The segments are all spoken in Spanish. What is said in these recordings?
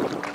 Gracias.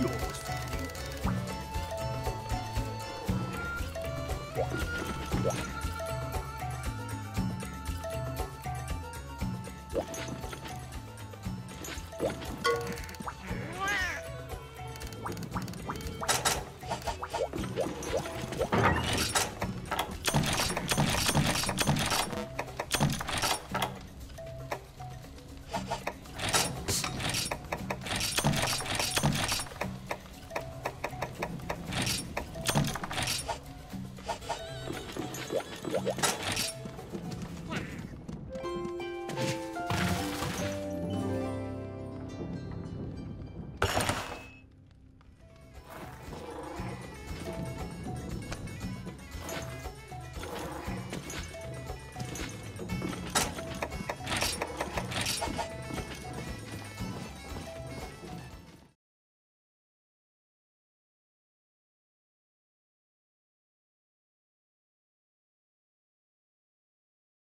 いい。